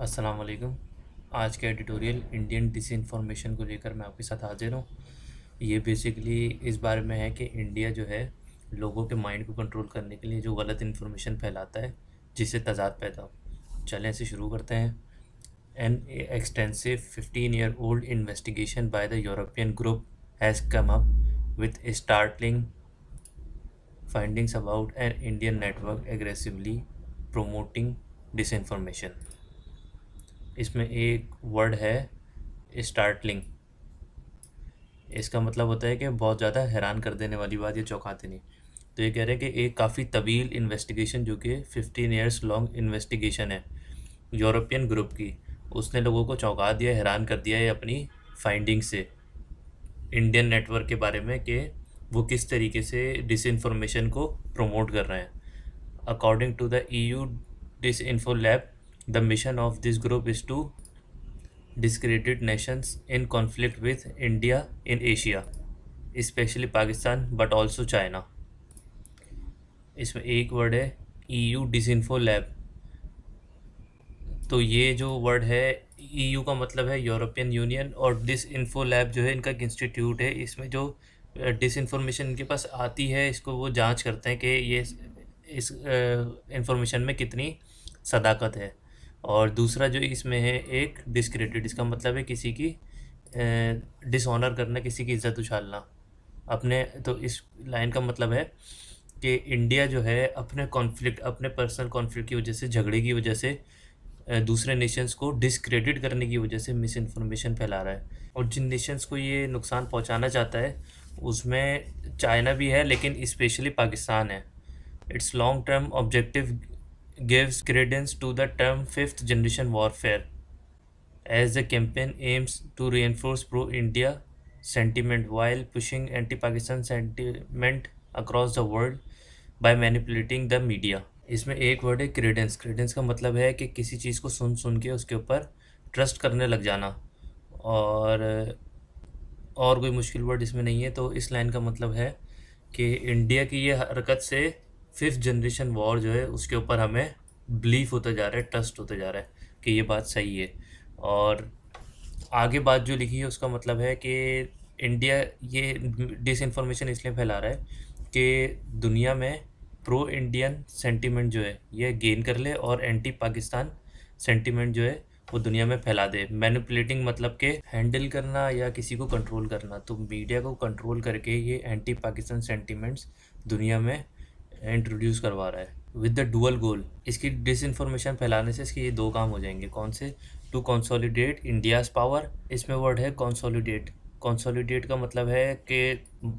अस्सलाम वालेकुम आज का एडिटोरियल इंडियन डिस इन्फॉर्मेशन को लेकर मैं आपके साथ हाजिर हूँ। ये बेसिकली इस बारे में है कि इंडिया जो है, लोगों के माइंड को कंट्रोल करने के लिए जो गलत इन्फॉर्मेशन फैलाता है, जिससे तजाद पैदा हो। चलें, ऐसे शुरू करते हैं। An extensive fifteen year old investigation by the European group has come up with startling findings about an Indian network aggressively promoting dis इसमें एक वर्ड है स्टार्टलिंग इसका मतलब होता है कि बहुत ज़्यादा हैरान कर देने वाली बात ये चौंकाते नहीं। तो ये कह रहे हैं कि एक काफ़ी तवील इन्वेस्टिगेशन जो कि फिफ्टीन ईयर्स लॉन्ग इन्वेस्टिगेशन है यूरोपियन ग्रुप की। उसने लोगों को चौंका दिया, हैरान कर दिया है अपनी फाइंडिंग से। इंडियन नेटवर्क के बारे में कि वो किस तरीके से डिस इन्फॉर्मेशन को प्रमोट कर रहे हैं। According to the E U disinfo lab The mission of this group is to discredit nations in conflict with India in Asia, especially Pakistan but also China. इसमें एक वर्ड है E U डिसइंफो lab तो ये जो word है E U का मतलब है यूरोपियन यूनियन और डिस इन्फो लैब जो है इनका एक इंस्टीट्यूट है। इसमें जो डिस इन्फॉर्मेशन इनके पास आती है इसको वो जाँच करते हैं कि ये इस इंफॉर्मेशन में कितनी सदाकत है। और दूसरा जो इसमें है, एक डिस्क्रेडिट इसका मतलब है किसी की डिसऑनर करना, किसी की इज़्ज़त उछालना। अपने तो इस लाइन का मतलब है कि इंडिया जो है, अपने कॉन्फ्लिक्ट अपने पर्सनल कॉन्फ्लिक्ट की वजह से, झगड़े की वजह से दूसरे नेशंस को डिसक्रेडिट करने की वजह से मिस इन्फॉर्मेशन फैला रहा है। और जिन नेशंस को ये नुकसान पहुंचाना चाहता है, उसमें चाइना भी है, लेकिन स्पेशली पाकिस्तान है। It's long term objective gives credence to the term fifth generation warfare as the campaign aims to reinforce pro India sentiment while pushing anti Pakistan sentiment across the world by manipulating the media. इसमें एक word है Credence Credence का मतलब है कि किसी चीज़ को सुन सुन के उसके ऊपर ट्रस्ट करने लग जाना और और कोई मुश्किल वर्ड इसमें नहीं है तो इस लाइन का मतलब है कि इंडिया की ये हरकत से फिफ्थ जनरेशन वॉर जो है, उसके ऊपर हमें बिलीफ होता जा रहा है ट्रस्ट होता जा रहा है कि ये बात सही है। और आगे बात जो लिखी है, उसका मतलब है कि इंडिया ये डिस इन्फॉर्मेशन इसलिए फैला रहा है कि दुनिया में प्रो इंडियन सेंटीमेंट जो है, ये गेन कर ले और एंटी पाकिस्तान सेंटीमेंट जो है, वो दुनिया में फैला दे। मैनिपुलेटिंग मतलब के हैंडल करना या किसी को कंट्रोल करना। तो मीडिया को कंट्रोल करके ये एंटी पाकिस्तान सेंटीमेंट्स दुनिया में इंट्रोड्यूस करवा रहा है विद द डुअल गोल इसकी डिस इन्फॉर्मेशन फैलाने से इसके ये दो काम हो जाएँगे। कौन से? टू कॉन्सोलिडेट इंडियाज पावर इसमें वर्ड है कॉन्सोलिडेट कॉन्सोलिडेट का मतलब है कि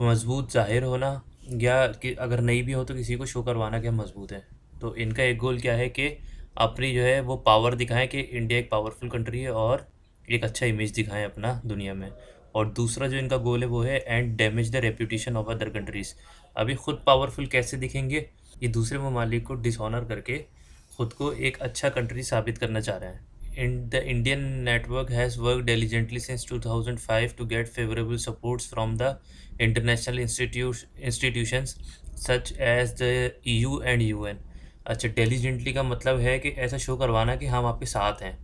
मज़बूत ज़ाहिर होना, या कि अगर नहीं भी हो तो किसी को शो करवाना कि मज़बूत है। तो इनका एक गोल क्या है कि अपनी जो है वो पावर दिखाएँ कि इंडिया एक पावरफुल कंट्री है और एक अच्छा इमेज दिखाएँ अपना दुनिया में। और दूसरा जो इनका गोल है वो है and damage the reputation of other countries अभी ख़ुद पावरफुल कैसे दिखेंगे? ये दूसरे ममालिक को डिसऑनर करके ख़ुद को एक अच्छा कंट्री साबित करना चाह रहे हैं। The Indian network has work diligently since 2005 to get favourable supports from the international institutions such as the U and U N अच्छा डेलीजेंटली का मतलब है कि ऐसा शो करवाना कि हम आपके साथ हैं।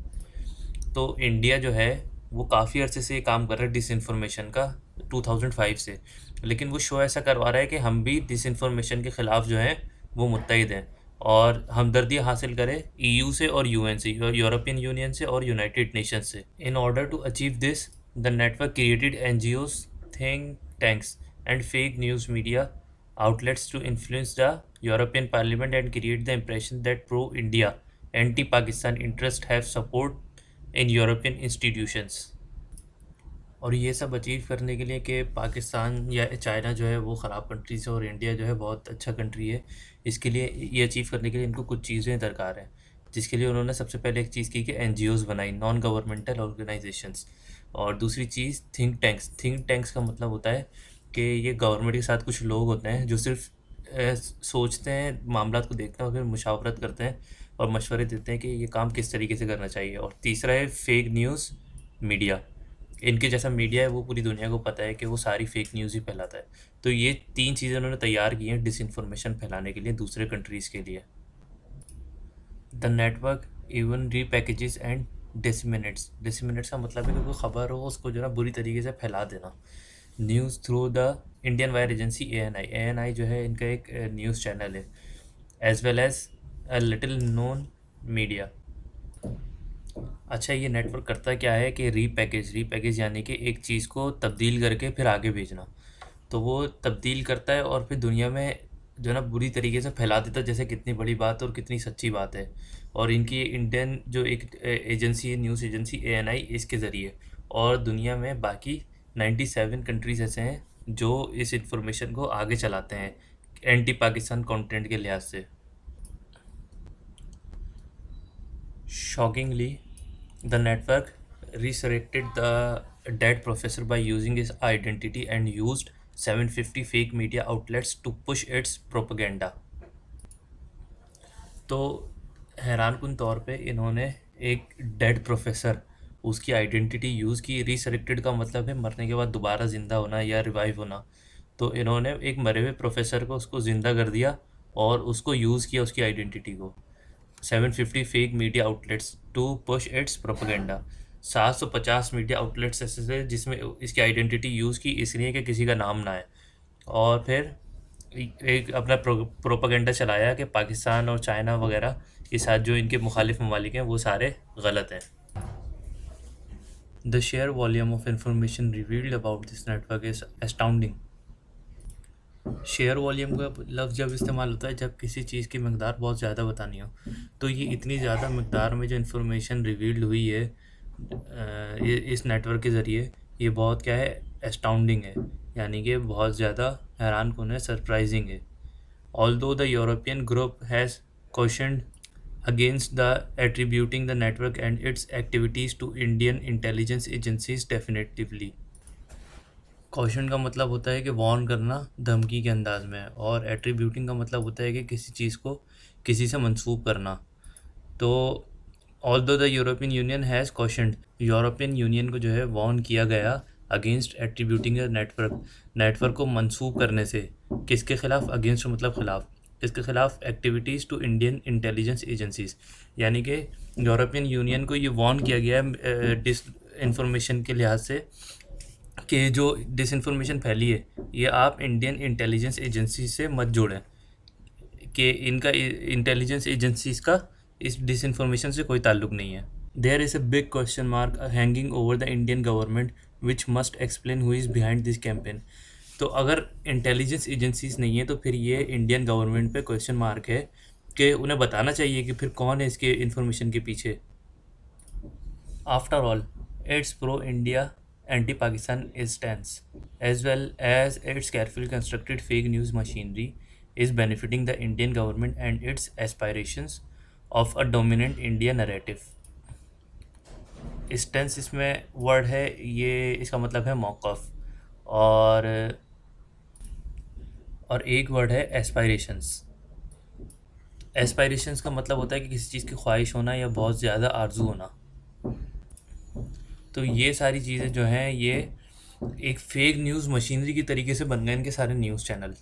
तो इंडिया जो है, वो काफ़ी अर्से से काम कर रहा है डिस इन्फॉर्मेशन का 2005 से। लेकिन वो शो ऐसा करवा रहा है कि हम भी डिस इन्फॉर्मेशन के ख़िलाफ़ जो हैं वो मुतहद हैं। और हमदर्दी हासिल करें ईयू से और यूएन से यूरोपियन यूनियन से और यूनाइटेड नेशन से। In order to achieve this the network created N G Os think tanks and fake news media outlets to influence the European Parliament and create the impression that pro India, anti Pakistan interests have support in European institutions और ये सब achieve करने के लिए कि पाकिस्तान या China जो है वो ख़राब कंट्रीज़ है और इंडिया जो है बहुत अच्छा कंट्री है। इसके लिए ये अचीव करने के लिए इनको कुछ चीज़ें दरकार हैं, जिसके लिए उन्होंने सबसे पहले एक चीज़ की कि एन बनाई नॉन गवर्नमेंटल ऑर्गेनाइजेशंस और दूसरी चीज़ थिंक टैंक्स थिंक टैंक्स का मतलब होता है कि ये गवर्नमेंट के साथ कुछ लोग होते हैं जो सिर्फ़ सोचते हैं मामला को देखते हैं और फिर मुशावरत करते हैं और मशवरे देते हैं कि ये काम किस तरीके से करना चाहिए। और तीसरा है फेक न्यूज़ मीडिया इनके जैसा मीडिया है, वो पूरी दुनिया को पता है कि वो सारी फेक न्यूज़ ही फैलाता है। तो ये तीन चीज़ें उन्होंने तैयार की हैं डिस इन्फॉर्मेशन फैलाने के लिए, दूसरे कंट्रीज़ के लिए। The network even repackages and disseminates disseminates का मतलब है कि कोई खबर हो, उसको जो है बुरी तरीके से फैला देना। News through the Indian wire agency A N I A N I जो है इनका एक न्यूज़ चैनल है as well as a little known media अच्छा ये नेटवर्क करता क्या है कि रीपैकेज रीपैकेज यानी कि एक चीज़ को तब्दील करके फिर आगे भेजना। तो वो तब्दील करता है और फिर दुनिया में जो है ना, बुरी तरीके से फैला देता है, जैसे कितनी बड़ी बात और कितनी सच्ची बात है। और इनकी इंडियन जो एक एजेंसी है, news agency A N I इसके ज़रिए। और दुनिया में बाकी नाइन्टी सेवन कंट्रीज़ ऐसे हैं जो इस इंफॉर्मेशन को आगे चलाते हैं एंटी पाकिस्तान कंटेंट के लिहाज से। Shockingly the network resurrected the dead professor by using his identity and used 750 fake media outlets to push its propaganda. तो हैरान कन तौर पे इन्होंने एक डेड प्रोफेसर उसकी आइडेंटिटी यूज़ की। रिसरेक्टेड का मतलब है मरने के बाद दोबारा ज़िंदा होना या रिवाइव होना। तो इन्होंने एक मरे हुए प्रोफेसर को उसको ज़िंदा कर दिया और उसको यूज़ किया उसकी आइडेंटिटी को। 750 fake media outlets to push its propaganda 750 media outlets ऐसे थे जिसमें इसकी आइडेंटिटी यूज़ की, इसलिए कि किसी का नाम ना है और फिर एक अपना प्रोपोगेंडा चलाया कि पाकिस्तान और चाइना वगैरह के साथ जो इनके मुखालिफ ममालिक हैं, वो सारे गलत हैं। The sheer volume of information revealed about this network is astounding sheer volume का लफ्ज़ जब इस्तेमाल होता है जब किसी चीज़ की मकदार बहुत ज़्यादा बतानी हो तो ये इतनी ज़्यादा मकदार में जो इन्फॉर्मेशन रिवील्ड हुई है इस नेटवर्क के ज़रिए, ये बहुत क्या है एस्टाउंडिंग है। यानी कि बहुत ज़्यादा हैरान कन है सरप्राइजिंग है। Although the European group has question against the attributing the network and its activities to Indian intelligence agencies definitively caution का मतलब होता है कि वॉर्न करना धमकी के अंदाज में और एट्रीब्यूटिंग का मतलब होता है कि किसी चीज़ को किसी से मंसूब करना। तो although the European Union has question European Union को जो है वॉर्न किया गया अगेंस्ट एट्रीब्यूटिंग नेटवर्क नेटवर्क को मंसूब करने से। किसके खिलाफ? अगेंस्ट मतलब खिलाफ। किसके खिलाफ activities to Indian intelligence agencies यानी कि यूरोपियन यूनियन को ये वॉर्न किया गया है डिस इंफॉर्मेशन के लिहाज से कि जो डिसइंफॉर्मेशन फैली है, ये आप इंडियन इंटेलिजेंस एजेंसी से मत जोड़ें कि इनका इंटेलिजेंस एजेंसीज का इस डिसइंफॉर्मेशन से कोई ताल्लुक नहीं है। There is a big question mark hanging over the Indian government which must explain who is behind this campaign तो अगर इंटेलिजेंस एजेंसीज नहीं है तो फिर ये इंडियन गवर्नमेंट पे क्वेश्चन मार्क है कि उन्हें बताना चाहिए कि फिर कौन है इसके इन्फॉर्मेशन के पीछे। After all its pro India anti Pakistan is tense as well as its careful constructed fake news machinery is benefiting the Indian government and its aspirations of a dominant India narrative instance इसमें word है, ये इसका मतलब है मौकफ और और एक word है एस्पायरेशंस एस्पायरेशंस का मतलब होता है कि किसी चीज़ की ख्वाहिश होना या बहुत ज़्यादा आरज़ू होना। तो ये सारी चीज़ें जो हैं, ये एक फेक न्यूज़ मशीनरी की तरीके से बन गए इनके सारे न्यूज़ चैनल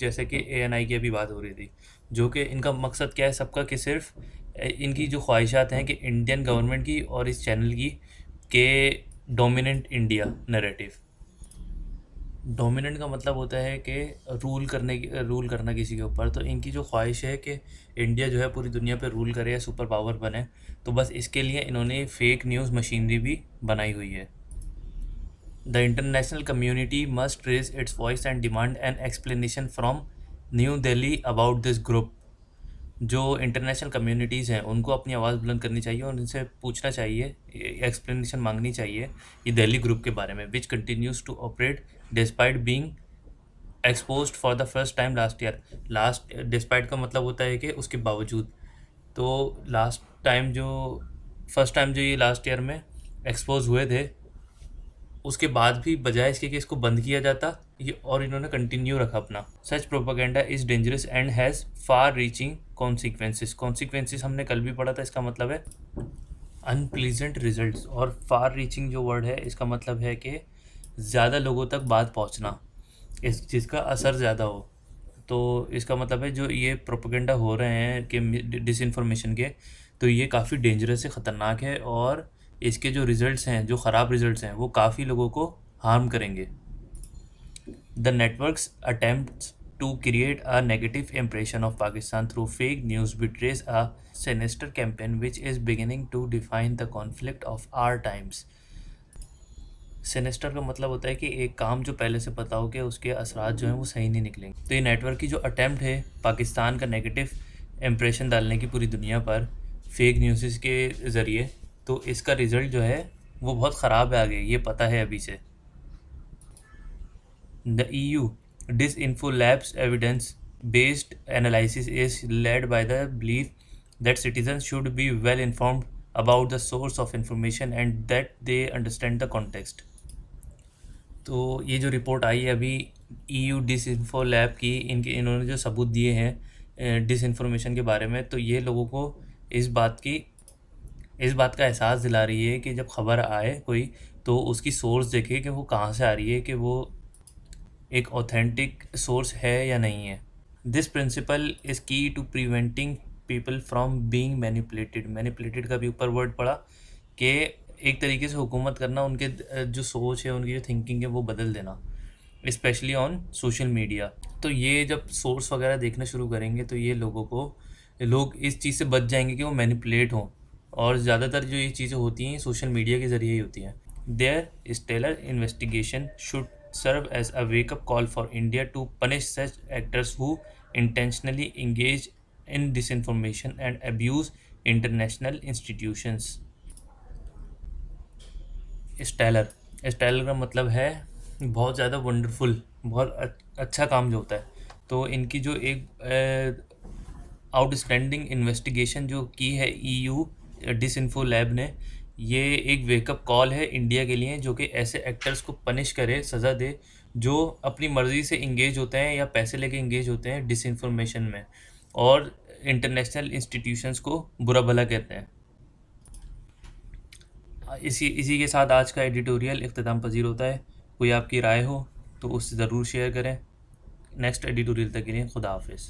जैसे कि ए एन आई की अभी बात हो रही थी, जो कि इनका मकसद क्या है सबका कि सिर्फ़ इनकी जो ख्वाहिशात हैं कि इंडियन गवर्नमेंट की और इस चैनल की, के डोमिनेंट इंडिया नरेटिव डोमिनेंट का मतलब होता है कि रूल करने की रूल करना किसी के ऊपर। तो इनकी जो ख्वाहिश है कि इंडिया जो है पूरी दुनिया पे रूल करे या सुपर पावर बने तो बस इसके लिए इन्होंने फेक न्यूज़ मशीनरी भी बनाई हुई है। The international community must raise its voice and demand an explanation from New Delhi about this group जो इंटरनेशनल कम्युनिटीज़ हैं, उनको अपनी आवाज़ बुलंद करनी चाहिए और उनसे पूछना चाहिए एक्सप्लेनेशन मांगनी चाहिए ये दिल्ली ग्रुप के बारे में which continues to operate despite being exposed for the first time last year last despite का मतलब होता है कि उसके बावजूद। तो लास्ट टाइम जो फ़र्स्ट टाइम जो ये लास्ट ईयर में एक्सपोज हुए थे उसके बाद भी बजाय इसके कि इसको बंद किया जाता, ये और इन्होंने कंटिन्यू रखा अपना। Such propaganda is dangerous and has far reaching consequences consequences हमने कल भी पढ़ा था, इसका मतलब है अनप्लीजेंट रिज़ल्ट और फार रीचिंग जो वर्ड है, इसका मतलब है कि ज़्यादा लोगों तक बात पहुँचना, इस, जिसका असर ज़्यादा हो। तो इसका मतलब है जो ये प्रोपोगेंडा हो रहे हैं कि डिस इन्फॉर्मेशन के तो ये काफ़ी डेंजरस है, ख़तरनाक है और इसके जो रिज़ल्ट्स हैं, जो ख़राब रिज़ल्ट्स हैं, वो काफ़ी लोगों को हार्म करेंगे the networks attempt to create a negative impression of Pakistan through fake news betrays a sinister campaign which is beginning to define the conflict of our times. Sinister का मतलब होता है कि एक काम जो पहले से पता हो कि उसके असरात जो हैं, वो सही नहीं निकलेंगे तो ये नेटवर्क की जो अटैम्प्ट है पाकिस्तान का नेगेटिव इम्प्रेशन डालने की पूरी दुनिया पर फेक न्यूज़ के ज़रिए तो इसका रिज़ल्ट जो है, वो बहुत ख़राब है आगे, ये पता है अभी से। The E U disinfo labs evidence based analysis is led by the believe that citizen should be well inform about the source of information and that they understand the context तो ये जो रिपोर्ट आई है अभी E U dish info lab की, इनके, इन्होंने जो सबूत दिए हैं डिस इन्फॉर्मेशन के बारे में तो ये लोगों को इस बात की इस बात का एहसास दिला रही है कि जब ख़बर आए कोई तो उसकी सोर्स देखे कि वो कहाँ से आ रही है कि वो एक ऑथेंटिक सोर्स है या नहीं है। This principle is key to preventing people from being manipulated manipulated का भी ऊपर वर्ड पड़ा कि एक तरीके से हुकूमत करना, उनके जो सोच है, उनकी जो थिंकिंग है, वो बदल देना इस्पेशली ऑन सोशल मीडिया तो ये जब सोर्स वगैरह देखना शुरू करेंगे तो ये लोगों को, लोग इस चीज़ से बच जाएँगे कि वो मैनिपुलेट हों। और ज़्यादातर जो ये चीज़ें होती हैं सोशल मीडिया के ज़रिए ही होती हैं। Their stellar investigation should serve as a wake up call for India to punish such actors who intentionally engage in disinformation and abuse international institutions stellar stellar का मतलब है बहुत ज़्यादा वंडरफुल बहुत अच्छा काम जो होता है। तो इनकी जो एक आउटस्टैंडिंग इन्वेस्टिगेशन जो की है ईयू डिसइंफो लैब ने, ये एक वेकअप कॉल है इंडिया के लिए जो कि ऐसे एक्टर्स को पनिश करे, सज़ा दे, जो अपनी मर्ज़ी से इंगेज होते हैं या पैसे लेके इंगेज होते हैं डिस इन्फॉर्मेशन में और इंटरनेशनल इंस्टीट्यूशंस को बुरा भला कहते हैं। इसी इसी के साथ आज का एडिटोरियल अख्ताम पजीर होता है। कोई आपकी राय हो तो उससे ज़रूर शेयर करें। नेक्स्ट एडिटोरियल तक के लिए खुदा हाफिज़।